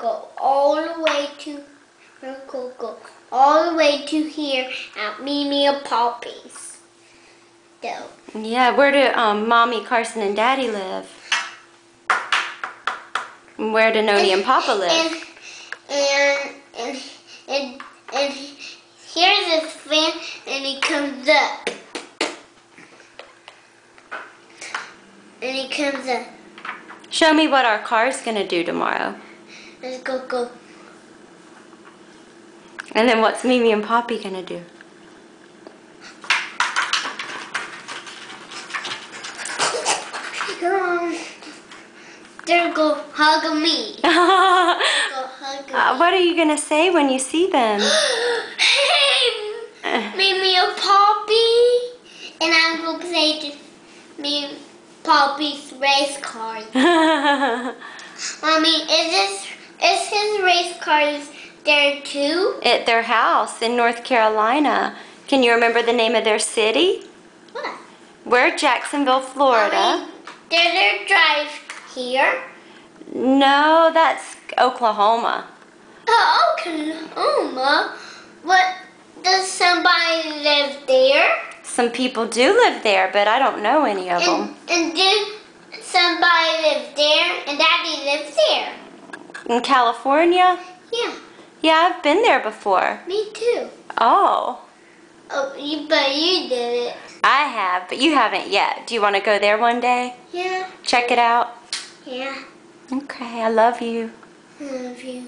go all the way to go go all the way to here at Mimi and Poppy's. So Yeah, where do um, Mommy, Carson, and Daddy live? Where do Noni and Papa live? and and and and, and here's this fan and he comes up. And he comes up. Show me what our car's gonna do tomorrow. Let's go go. And then what's Mimi and Poppy gonna do? Um, there go hug me. uh, Go hug me. what are you gonna say when you see them? hey, Mimi and Poppy. And I'm going to say to me Poppy's race car. Mommy, is this is his race cars there too? At their house in North Carolina. Can you remember the name of their city? What? We're Jacksonville, Florida. Mommy, did they drive here? No, that's Oklahoma. Oh, Oklahoma. What? Does somebody live there? Some people do live there, but I don't know any of And, them. and do somebody live there? And Daddy lives there. In California? Yeah, Yeah, I've been there before. me too. Oh, Oh, you but you did it. I have, but you haven't yet. Do you want to go there one day? Yeah, Check it out? yeah. Okay, I love you. I love you.